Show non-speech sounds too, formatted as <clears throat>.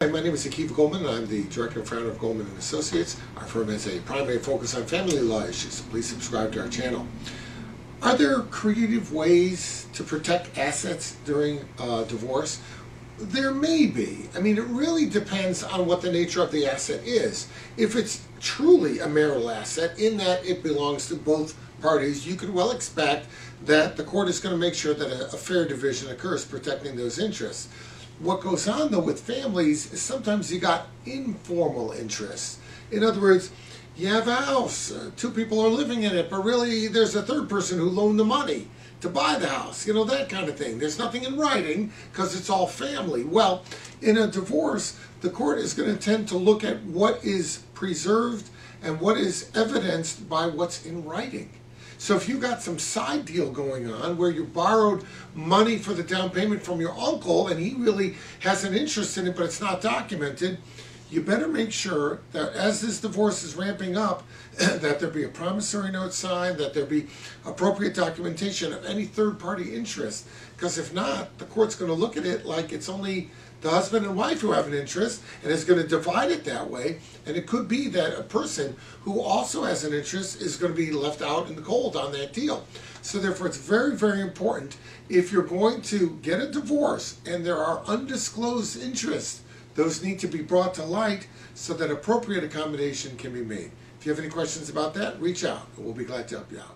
Hi, my name is Akiva Goldman, I'm the director and founder of Goldman and Associates. Our firm has a primary focus on family law issues, please subscribe to our channel. Are there creative ways to protect assets during uh, divorce? There may be. I mean, it really depends on what the nature of the asset is. If it's truly a marital asset, in that it belongs to both parties, you could well expect that the court is going to make sure that a, a fair division occurs protecting those interests. What goes on though with families is sometimes you got informal interests. In other words, you have a house, uh, two people are living in it, but really there's a third person who loaned the money to buy the house, you know, that kind of thing. There's nothing in writing because it's all family. Well, in a divorce, the court is going to tend to look at what is preserved and what is evidenced by what's in writing. So if you got some side deal going on where you borrowed money for the down payment from your uncle and he really has an interest in it but it's not documented, you better make sure that as this divorce is ramping up, <clears throat> that there be a promissory note signed, that there be appropriate documentation of any third party interest. Because if not, the court's going to look at it like it's only the husband and wife who have an interest and is going to divide it that way. And it could be that a person who also has an interest is going to be left out in the cold on that deal. So therefore, it's very, very important if you're going to get a divorce and there are undisclosed interests those need to be brought to light so that appropriate accommodation can be made. If you have any questions about that, reach out and we'll be glad to help you out.